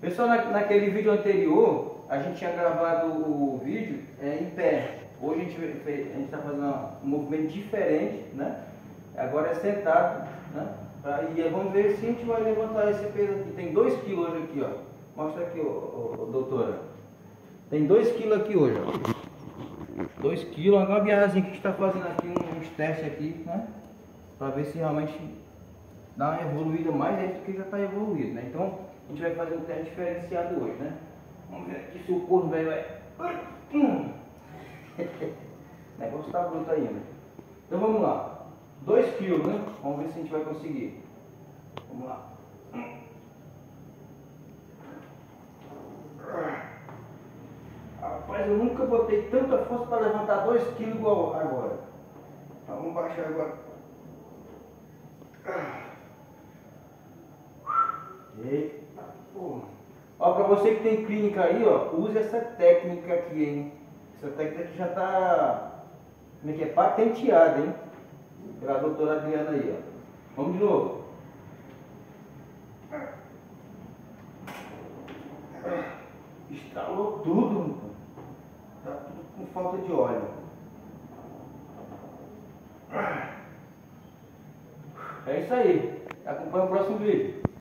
Pessoal, na, naquele vídeo anterior, a gente tinha gravado o vídeo é, em pé. Hoje a gente está fazendo um movimento diferente, né? Agora é sentado, né? E vamos ver se a gente vai levantar esse peso aqui. Tem 2 kg hoje aqui, ó. Mostra aqui, ó, ó, doutora. Tem 2 kg aqui hoje, ó. 2 kg, agora uma viagemzinha que a gente está fazendo aqui, uns testes aqui, né? Para ver se realmente dá uma evoluída mais dentro do que já está evoluído, né? Então, a gente vai fazer um teste diferenciado hoje, né? Vamos ver aqui se o corpo vai... vai... Hum. o negócio está bruto ainda. Então vamos lá. 2 kg, né? Vamos ver se a gente vai conseguir. Vamos lá. Rapaz, eu nunca botei tanta força para levantar 2 kg igual agora. Então, vamos baixar agora. Eita porra. Ó, pra você que tem clínica aí, ó, use essa técnica aqui, hein? Essa técnica aqui já tá, como é que é, patenteada, hein? Pela doutora Adriana aí, ó. Vamos de novo. Estralou tudo, tá tudo com falta de óleo. É isso aí. Acompanha o próximo vídeo.